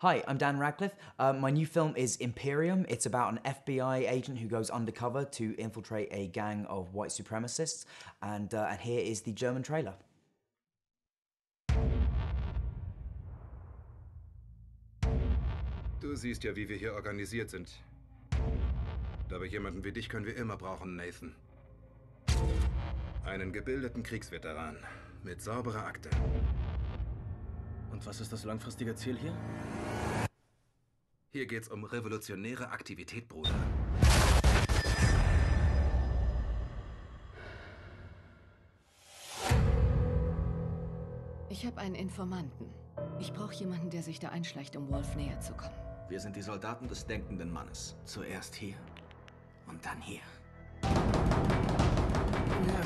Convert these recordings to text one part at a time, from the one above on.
Hi, I'm Dan Radcliffe. Uh, my new film is Imperium. It's about an FBI agent who goes undercover to infiltrate a gang of white supremacists. And, uh, and here is the German trailer. Du siehst ja, wie wir hier organisiert sind. Aber jemanden wie dich können wir immer brauchen, Nathan. Einen gebildeten Kriegsveteran mit sauberer Akte. Und was ist das langfristige Ziel hier? Hier geht's um revolutionäre Aktivität, Bruder. Ich habe einen Informanten. Ich brauche jemanden, der sich da einschleicht, um Wolf näher zu kommen. Wir sind die Soldaten des denkenden Mannes. Zuerst hier und dann hier. Ja,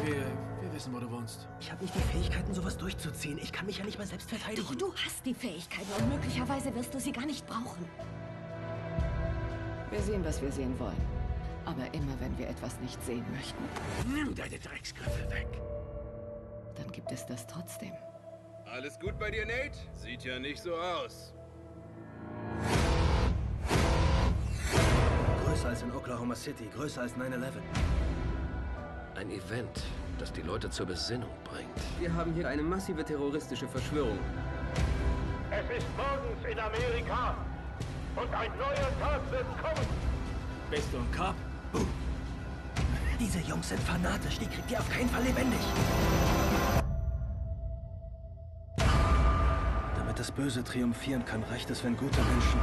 wir, wir wissen, wo du wohnst. Ich habe nicht die Fähigkeiten, sowas durchzuziehen. Ich kann mich ja nicht mal selbst verteidigen. Doch, du hast die Fähigkeiten und möglicherweise wirst du sie gar nicht brauchen. Wir sehen, was wir sehen wollen. Aber immer, wenn wir etwas nicht sehen möchten, Nimm deine Drecksköpfe weg. dann gibt es das trotzdem. Alles gut bei dir, Nate? Sieht ja nicht so aus. Größer als in Oklahoma City, größer als 9-11. Ein Event, das die Leute zur Besinnung bringt. Wir haben hier eine massive terroristische Verschwörung. Es ist morgens in Amerika und ein neuer Tag wird kommen. Bist du ein Cop? Diese Jungs sind fanatisch, die kriegt ihr auf keinen Fall lebendig. Damit das Böse triumphieren kann, reicht es, wenn gute Menschen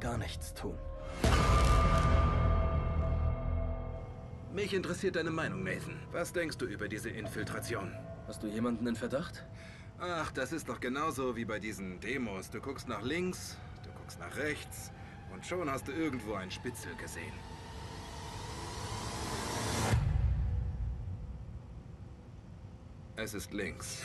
gar nichts tun. Mich interessiert deine Meinung, Nathan. Was denkst du über diese Infiltration? Hast du jemanden in Verdacht? Ach, das ist doch genauso wie bei diesen Demos. Du guckst nach links, du guckst nach rechts und schon hast du irgendwo ein Spitzel gesehen. Es ist links.